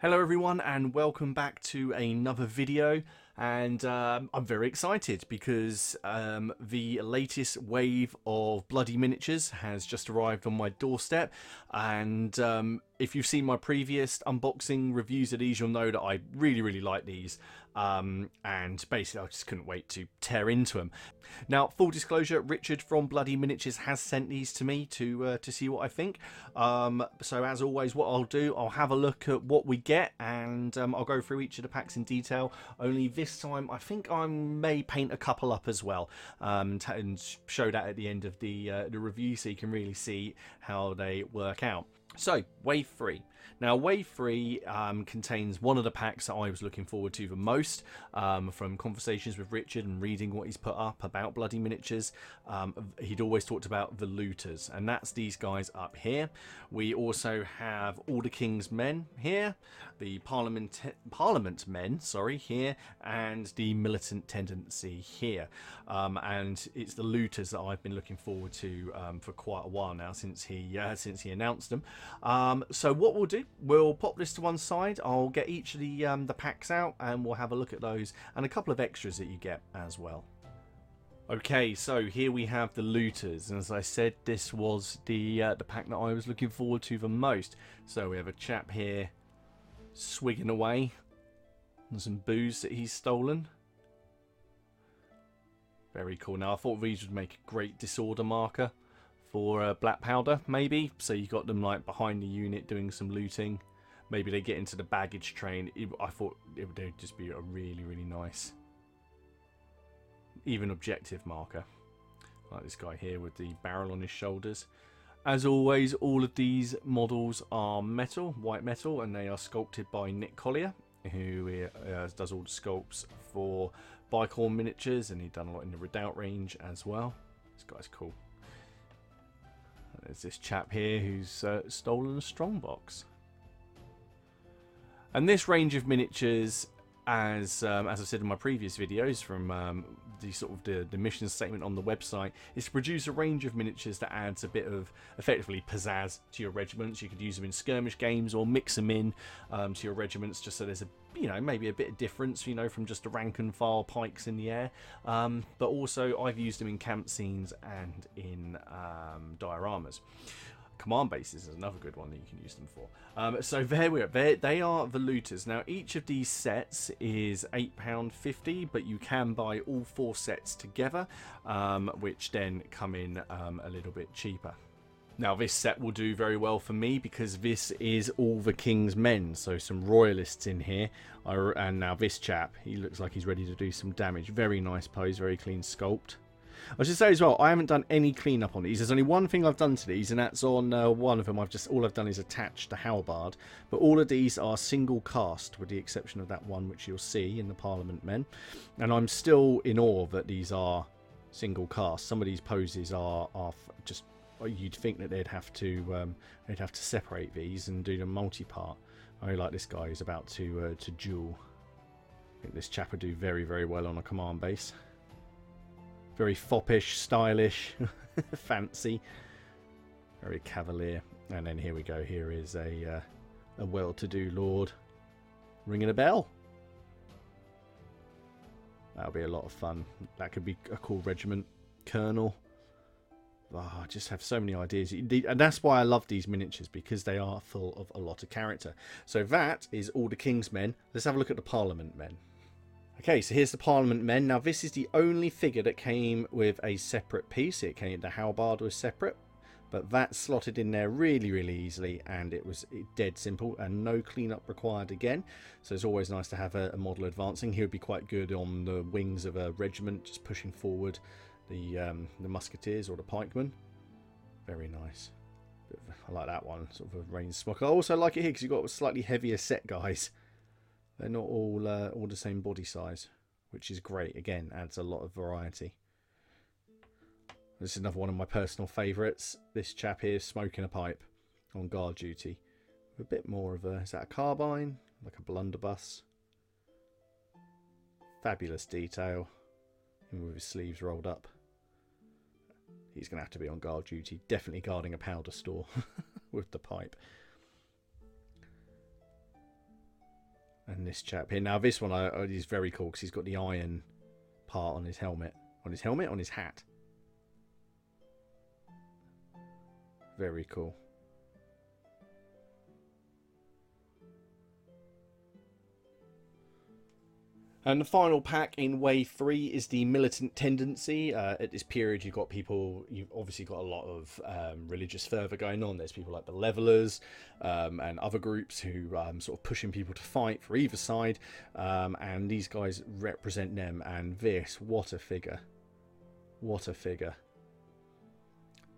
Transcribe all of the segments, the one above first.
Hello everyone and welcome back to another video. And um, I'm very excited because um, the latest wave of bloody miniatures has just arrived on my doorstep. And um, if you've seen my previous unboxing reviews of these you'll know that I really really like these um, and basically I just couldn't wait to tear into them. Now full disclosure Richard from Bloody Miniatures has sent these to me to uh, to see what I think um, so as always what I'll do I'll have a look at what we get and um, I'll go through each of the packs in detail only this time I think I may paint a couple up as well um, and show that at the end of the, uh, the review so you can really see how they work out. So, Wave 3. Now, Wave 3 um, contains one of the packs that I was looking forward to the most um, from conversations with Richard and reading what he's put up about Bloody Miniatures. Um, he'd always talked about the Looters, and that's these guys up here. We also have All the King's Men here, the Parliament, Parliament Men, sorry, here, and the Militant Tendency here. Um, and it's the Looters that I've been looking forward to um, for quite a while now since he uh, since he announced them. Um, so what we'll do, we'll pop this to one side. I'll get each of the um, the packs out and we'll have a look at those and a couple of extras that you get as well. Okay, so here we have the looters, and as I said, this was the uh, the pack that I was looking forward to the most. So we have a chap here swigging away and some booze that he's stolen. Very cool. Now I thought these would make a great disorder marker for uh, black powder, maybe. So you got them like behind the unit doing some looting. Maybe they get into the baggage train. I thought it would just be a really, really nice, even objective marker. Like this guy here with the barrel on his shoulders. As always, all of these models are metal, white metal, and they are sculpted by Nick Collier, who uh, does all the sculpts for Bicorne miniatures, and he's done a lot in the Redoubt range as well. This guy's cool. There's this chap here who's uh, stolen a strongbox. And this range of miniatures, as um, as I've said in my previous videos from um, the sort of the, the mission statement on the website, is to produce a range of miniatures that adds a bit of effectively pizzazz to your regiments. You could use them in skirmish games or mix them in um, to your regiments just so there's a you know, maybe a bit of difference, you know, from just a rank and file pikes in the air. Um, but also, I've used them in camp scenes and in um, dioramas. Command bases is another good one that you can use them for. Um, so there we are. They're, they are the looters. Now, each of these sets is £8.50, but you can buy all four sets together, um, which then come in um, a little bit cheaper. Now this set will do very well for me because this is all the King's men, so some royalists in here. and now this chap, he looks like he's ready to do some damage. Very nice pose, very clean sculpt. I should say as well, I haven't done any cleanup on these. There's only one thing I've done to these, and that's on uh, one of them. I've just all I've done is attached the halberd. But all of these are single cast, with the exception of that one which you'll see in the Parliament Men. And I'm still in awe that these are single cast. Some of these poses are are just you'd think that they'd have to um, they'd have to separate these and do them multi-part. I like this guy who's about to uh, to duel. I think this chap would do very very well on a command base. Very foppish, stylish, fancy, very cavalier. And then here we go. Here is a uh, a well-to-do lord ringing a bell. That'll be a lot of fun. That could be a cool regiment. Colonel oh, I just have so many ideas. And that's why I love these miniatures, because they are full of a lot of character. So that is all the King's Men. Let's have a look at the Parliament Men. Okay, so here's the Parliament Men. Now, this is the only figure that came with a separate piece. It came, the halberd was separate, but that slotted in there really, really easily, and it was dead simple and no cleanup required again. So it's always nice to have a, a model advancing. He would be quite good on the wings of a regiment, just pushing forward the um, the musketeers or the pikemen. Very nice. I like that one, sort of a range smoke. I also like it here because you've got a slightly heavier set guys. They're not all uh, all the same body size, which is great. Again, adds a lot of variety. This is another one of my personal favourites. This chap here smoking a pipe on guard duty. A bit more of a, is that a carbine? Like a blunderbuss. Fabulous detail. And with his sleeves rolled up he's going to have to be on guard duty. Definitely guarding a powder store with the pipe. And this chap here. Now, this one is very cool because he's got the iron part on his helmet. On his helmet? On his hat. Very cool. And the final pack in Wave 3 is the Militant Tendency. Uh, at this period, you've got people, you've obviously got a lot of um, religious fervour going on. There's people like the Levelers um, and other groups who um, sort of pushing people to fight for either side. Um, and these guys represent them. And this, what a figure. What a figure.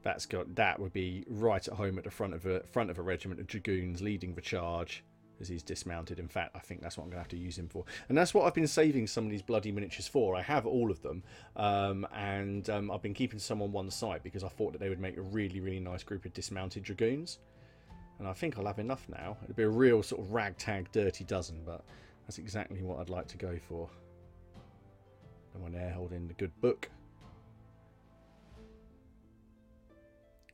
That's got that would be right at home at the front of a front of a regiment of dragoons leading the charge as he's dismounted. In fact, I think that's what I'm going to have to use him for. And that's what I've been saving some of these bloody miniatures for. I have all of them, um, and um, I've been keeping some on one side because I thought that they would make a really, really nice group of dismounted dragoons. And I think I'll have enough now. It'd be a real sort of ragtag, dirty dozen, but that's exactly what I'd like to go for. And one there holding the good book.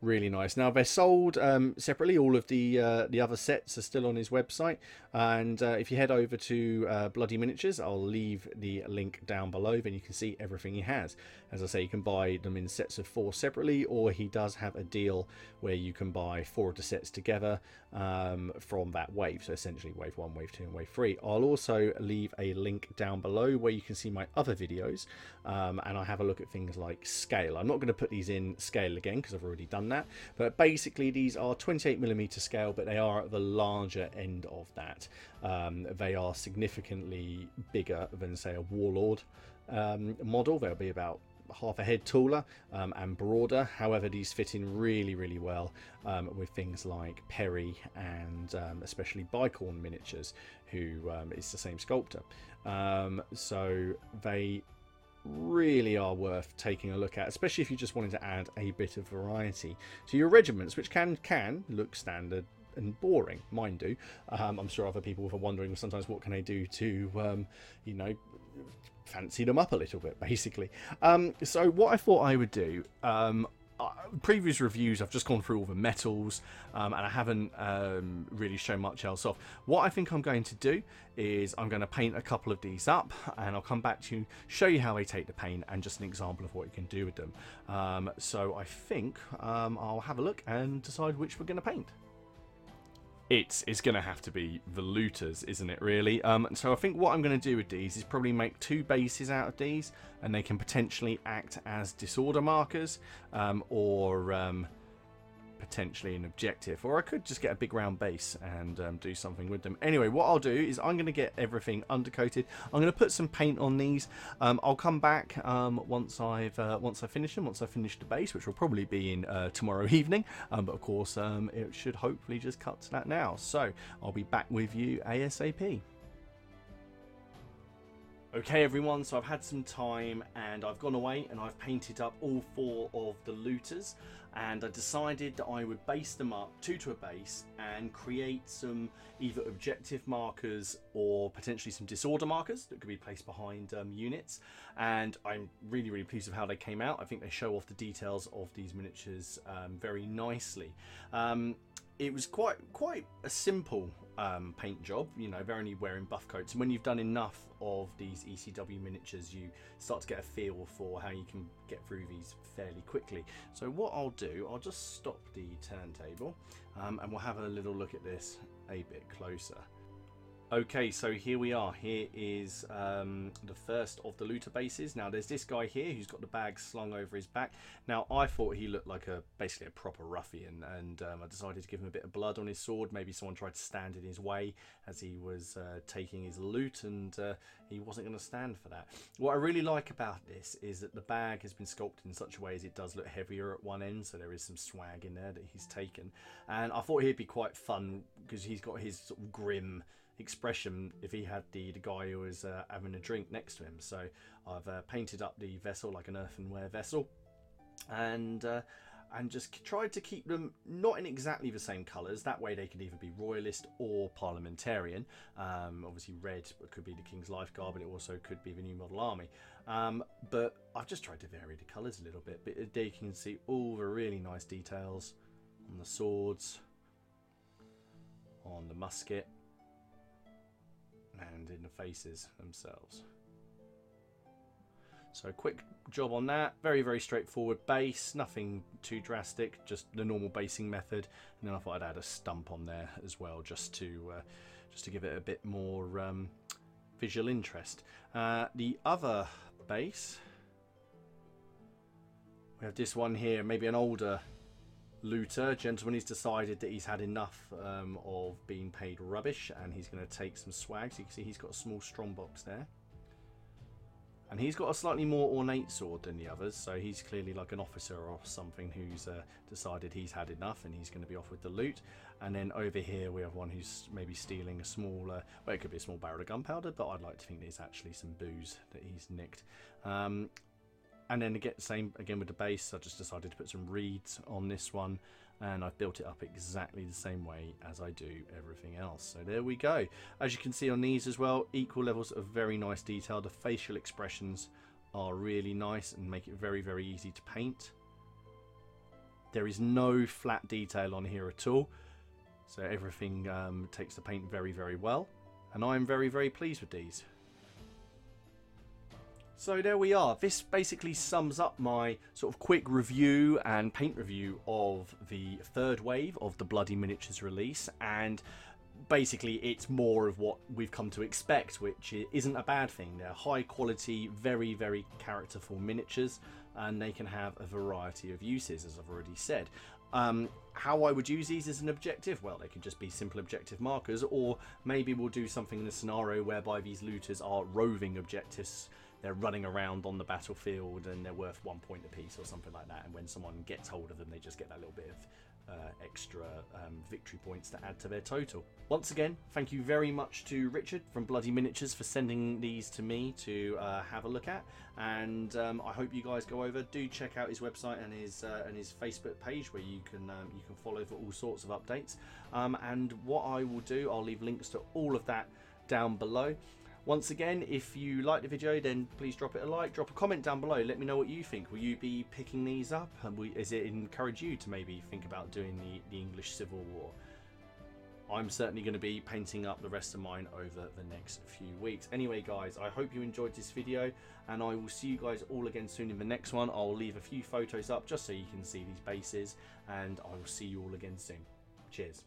Really nice. Now they're sold um, separately. All of the uh, the other sets are still on his website, and uh, if you head over to uh, Bloody Miniatures, I'll leave the link down below. Then you can see everything he has. As I say, you can buy them in sets of four separately, or he does have a deal where you can buy four of the sets together um, from that wave. So essentially, wave one, wave two, and wave three. I'll also leave a link down below where you can see my other videos, um, and I have a look at things like scale. I'm not going to put these in scale again because I've already done that. But basically, these are 28 millimeter scale, but they are at the larger end of that. Um, they are significantly bigger than, say, a Warlord um, model. They'll be about half a head taller um, and broader. However, these fit in really, really well um, with things like Perry and um, especially Bicorne miniatures, who um, is the same sculptor. Um, so they really are worth taking a look at, especially if you're just wanting to add a bit of variety to your regiments, which can can look standard and boring. Mine do. Um, I'm sure other people are wondering sometimes what can I do to, um, you know, fancy them up a little bit, basically. Um, so what I thought I would do, um, uh, previous reviews I've just gone through all the metals um, and I haven't um, really shown much else off. What I think I'm going to do is I'm going to paint a couple of these up and I'll come back to you, show you how they take the paint and just an example of what you can do with them. Um, so I think um, I'll have a look and decide which we're going to paint it's it's going to have to be the looters, isn't it, really? Um, so I think what I'm going to do with these is probably make two bases out of these, and they can potentially act as disorder markers, um, or um, potentially an objective. Or I could just get a big round base and um, do something with them. Anyway, what I'll do is I'm going to get everything undercoated. I'm going to put some paint on these. Um, I'll come back um, once I've uh, once I finish them, once I finish the base, which will probably be in uh, tomorrow evening. Um, but of course, um, it should hopefully just cut to that now. So I'll be back with you ASAP. Okay everyone, so I've had some time and I've gone away and I've painted up all four of the looters and I decided that I would base them up two to a base and create some either objective markers or potentially some disorder markers that could be placed behind um, units. And I'm really really pleased with how they came out. I think they show off the details of these miniatures um, very nicely. Um, it was quite quite a simple um, paint job. You know, they're only wearing buff coats, and when you've done enough of these ECW miniatures, you start to get a feel for how you can get through these fairly quickly. So what I'll do, I'll just stop the turntable, um, and we'll have a little look at this a bit closer. Okay, so here we are. Here is um, the first of the looter bases. Now, there's this guy here who's got the bag slung over his back. Now, I thought he looked like a basically a proper ruffian, and um, I decided to give him a bit of blood on his sword. Maybe someone tried to stand in his way as he was uh, taking his loot, and uh, he wasn't going to stand for that. What I really like about this is that the bag has been sculpted in such a way as it does look heavier at one end, so there is some swag in there that he's taken. And I thought he'd be quite fun because he's got his sort of grim expression if he had the, the guy who was uh, having a drink next to him. So I've uh, painted up the vessel like an earthenware vessel and uh, and just tried to keep them not in exactly the same colours. That way they could either be royalist or parliamentarian. Um, obviously red could be the King's Life Guard, but it also could be the New Model Army. Um, but I've just tried to vary the colours a little bit. But there you can see all the really nice details on the swords, on the musket, and in the faces themselves. So quick job on that. Very, very straightforward base. Nothing too drastic. Just the normal basing method. And then I thought I'd add a stump on there as well, just to uh, just to give it a bit more um, visual interest. Uh, the other base, we have this one here. Maybe an older looter gentleman. He's decided that he's had enough um, of being paid rubbish, and he's going to take some swag. So you can see he's got a small strong box there. And he's got a slightly more ornate sword than the others, so he's clearly like an officer or something who's uh, decided he's had enough and he's going to be off with the loot. And then over here we have one who's maybe stealing a small, uh, well it could be a small barrel of gunpowder, but I'd like to think there's actually some booze that he's nicked. Um, and then again, same again with the base, I just decided to put some reeds on this one and I've built it up exactly the same way as I do everything else. So there we go. As you can see on these as well, equal levels of very nice detail. The facial expressions are really nice and make it very, very easy to paint. There is no flat detail on here at all. So everything um, takes the paint very, very well. And I'm very, very pleased with these. So there we are. This basically sums up my sort of quick review and paint review of the third wave of the Bloody Miniatures release. And basically it's more of what we've come to expect, which isn't a bad thing. They're high quality, very, very characterful miniatures, and they can have a variety of uses, as I've already said. Um, how I would use these as an objective? Well, they can just be simple objective markers, or maybe we'll do something in a scenario whereby these looters are roving objectives they're running around on the battlefield and they're worth one point apiece or something like that. And when someone gets hold of them, they just get that little bit of uh, extra um, victory points to add to their total. Once again, thank you very much to Richard from Bloody Miniatures for sending these to me to uh, have a look at, and um, I hope you guys go over. Do check out his website and his uh, and his Facebook page where you can um, you can follow for all sorts of updates. Um, and what I will do, I'll leave links to all of that down below. Once again, if you like the video, then please drop it a like, drop a comment down below. Let me know what you think. Will you be picking these up? And we, is it encourage you to maybe think about doing the, the English Civil War? I'm certainly going to be painting up the rest of mine over the next few weeks. Anyway, guys, I hope you enjoyed this video, and I will see you guys all again soon in the next one. I'll leave a few photos up just so you can see these bases, and I will see you all again soon. Cheers.